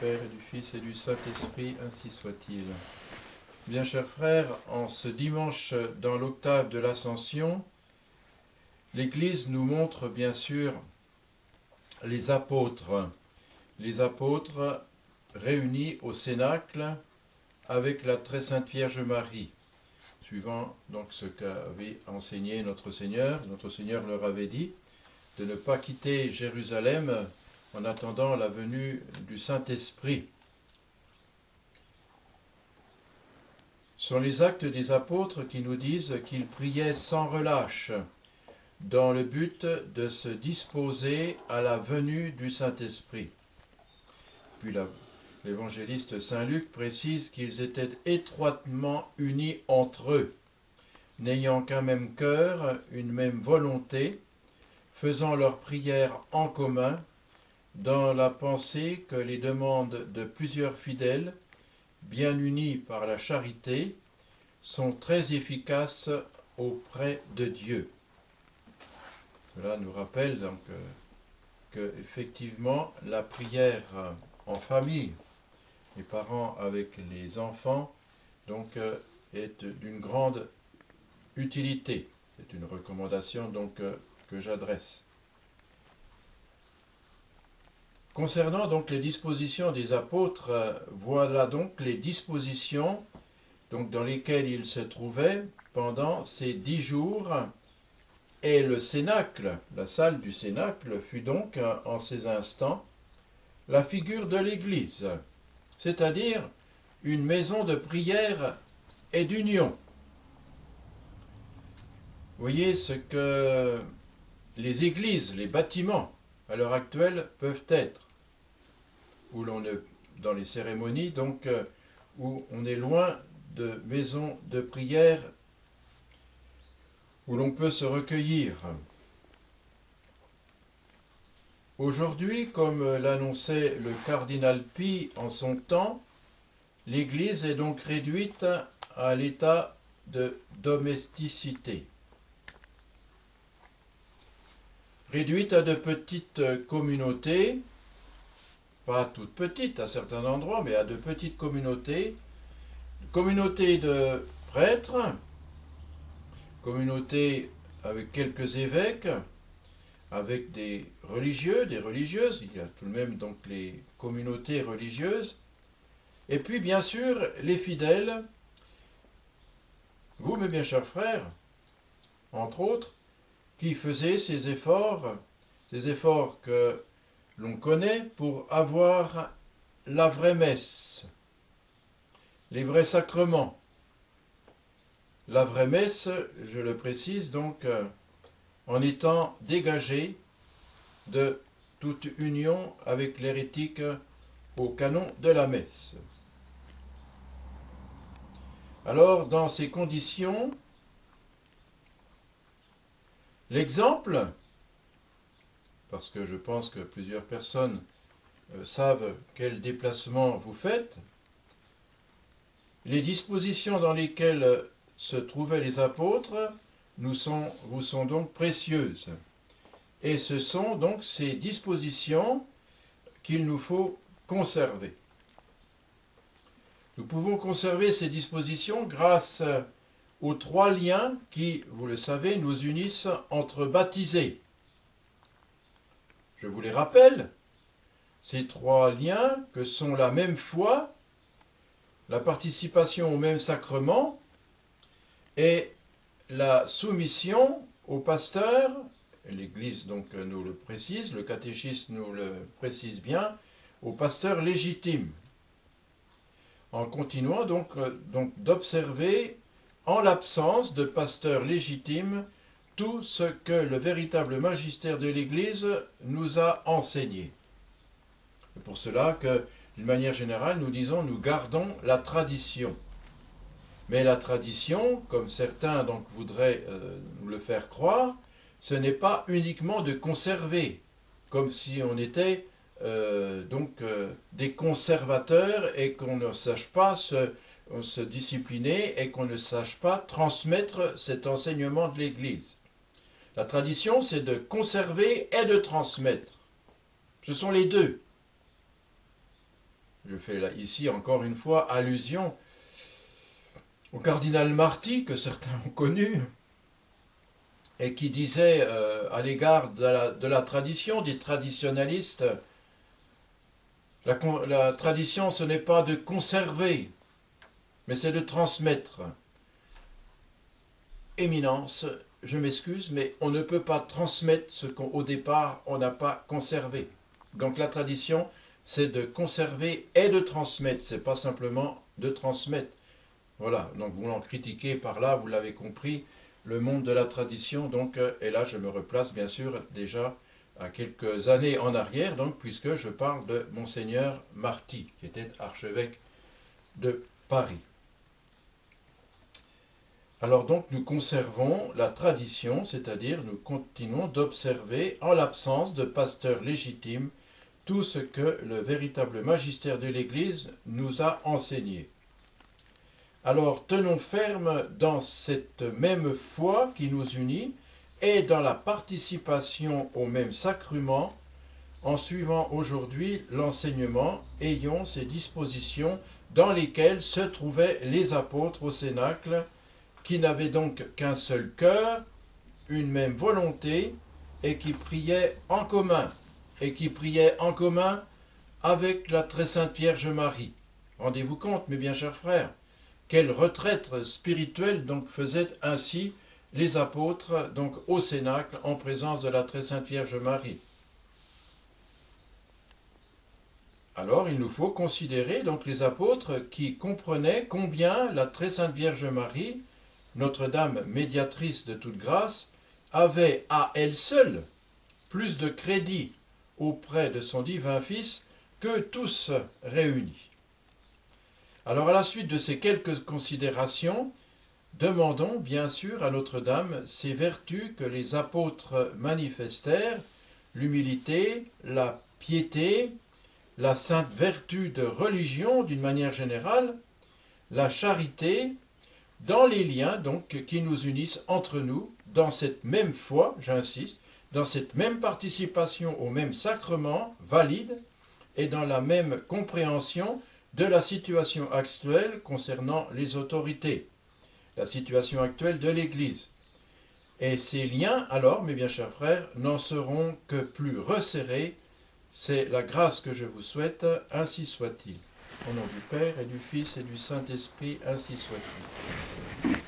Père et du Fils et du Saint-Esprit, ainsi soit-il. Bien chers frères, en ce dimanche dans l'octave de l'Ascension, l'Église nous montre bien sûr les apôtres, les apôtres réunis au Cénacle avec la très sainte Vierge Marie, suivant donc ce qu'avait enseigné notre Seigneur. Notre Seigneur leur avait dit de ne pas quitter Jérusalem en attendant la venue du Saint-Esprit. Ce sont les actes des apôtres qui nous disent qu'ils priaient sans relâche dans le but de se disposer à la venue du Saint-Esprit. Puis l'évangéliste Saint Luc précise qu'ils étaient étroitement unis entre eux, n'ayant qu'un même cœur, une même volonté, faisant leurs prières en commun dans la pensée que les demandes de plusieurs fidèles, bien unis par la charité, sont très efficaces auprès de Dieu. Cela nous rappelle donc euh, que effectivement la prière en famille, les parents avec les enfants, donc euh, est d'une grande utilité. C'est une recommandation donc euh, que j'adresse. Concernant donc les dispositions des apôtres, euh, voilà donc les dispositions dans lesquelles ils se trouvaient pendant ces dix jours. Et le cénacle, la salle du cénacle, fut donc euh, en ces instants la figure de l'Église, c'est-à-dire une maison de prière et d'union. Voyez ce que les églises, les bâtiments, à l'heure actuelle, peuvent être, où l'on dans les cérémonies, donc euh, où on est loin de maisons de prière, où l'on peut se recueillir. Aujourd'hui, comme l'annonçait le cardinal Pi en son temps, l'Église est donc réduite à l'état de domesticité. réduite à de petites communautés, pas toutes petites à certains endroits, mais à de petites communautés, communautés de prêtres, communautés avec quelques évêques, avec des religieux, des religieuses, il y a tout de même donc les communautés religieuses, et puis bien sûr les fidèles, vous mes bien chers frères, entre autres, qui faisait ces efforts, ces efforts que l'on connaît pour avoir la vraie messe, les vrais sacrements. La vraie messe, je le précise donc, euh, en étant dégagé de toute union avec l'hérétique au canon de la messe. Alors, dans ces conditions, L'exemple, parce que je pense que plusieurs personnes euh, savent quel déplacement vous faites, les dispositions dans lesquelles se trouvaient les apôtres nous vous sont donc précieuses. Et ce sont donc ces dispositions qu'il nous faut conserver. Nous pouvons conserver ces dispositions grâce à aux trois liens qui, vous le savez, nous unissent entre baptisés. Je vous les rappelle, ces trois liens que sont la même foi, la participation au même sacrement et la soumission au pasteur, l'Église donc nous le précise, le catéchisme nous le précise bien, au pasteur légitime. En continuant donc, donc d'observer en l'absence de pasteur légitime, tout ce que le véritable magistère de l'Église nous a enseigné. C'est pour cela que, d'une manière générale, nous disons nous gardons la tradition. Mais la tradition, comme certains donc voudraient euh, nous le faire croire, ce n'est pas uniquement de conserver, comme si on était euh, donc euh, des conservateurs et qu'on ne sache pas se se discipliner et qu'on ne sache pas transmettre cet enseignement de l'Église. La tradition, c'est de conserver et de transmettre. Ce sont les deux. je fais ici encore une fois allusion au cardinal Marty, que certains ont connu, et qui disait euh, à l'égard de la, tradition, des traditionnalistes, la, la tradition ce n'est pas de conserver, mais c'est de transmettre. Éminence, je m'excuse, mais on ne peut pas transmettre ce qu'au départ on n'a pas conservé. Donc la tradition, c'est de conserver et de transmettre, c'est pas simplement de transmettre. Voilà, donc vous en critiquez par là, vous l'avez compris, le monde de la tradition, donc, euh, et là je me replace bien sûr déjà à quelques années en arrière, donc, puisque je parle de Monseigneur Marty, qui était archevêque de Paris. Alors donc nous conservons la tradition, c'est-à-dire nous continuons d'observer, en l'absence de pasteurs légitimes, tout ce que le véritable magistère de l'Église nous a enseigné. Alors tenons ferme dans cette même foi qui nous unit et dans la participation au même sacrement, en suivant aujourd'hui l'enseignement, ayons ces dispositions dans lesquelles se trouvaient les apôtres au Cénacle, qui n'avaient donc qu'un seul cœur, une même volonté, et qui priaient en commun, et qui priaient en commun avec la très sainte Vierge Marie. Rendez-vous compte, mes bien chers frères, quelle retraite spirituelle donc faisaient ainsi les apôtres donc au Cénacle en présence de la très sainte Vierge Marie. Alors il nous faut considérer donc les apôtres qui comprenaient combien la très sainte Vierge Marie notre-Dame, médiatrice de toute grâce, avait à elle seule plus de crédit auprès de son divin Fils que tous réunis. Alors à la suite de ces quelques considérations, demandons bien sûr à Notre-Dame ces vertus que les apôtres manifestèrent, l'humilité, la piété, la sainte vertu de religion d'une manière générale, la charité, dans les liens donc qui nous unissent entre nous, dans cette même foi, j'insiste, dans cette même participation au même sacrement valide et dans la même compréhension de la situation actuelle concernant les autorités, la situation actuelle de l'Église. Et ces liens, alors, mes bien chers frères, n'en seront que plus resserrés. C'est la grâce que je vous souhaite, ainsi soit-il. Au nom du Père et du Fils et du Saint-Esprit, ainsi soit-il.